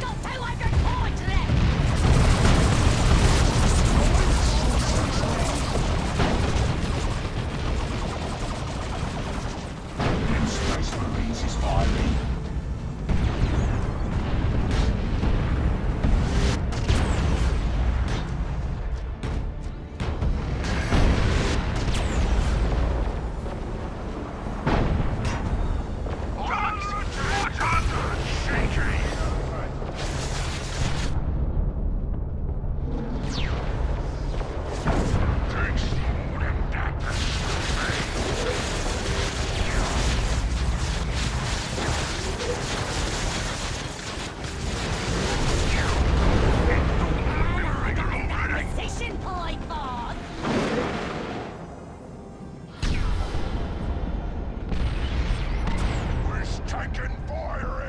Go. Taking fire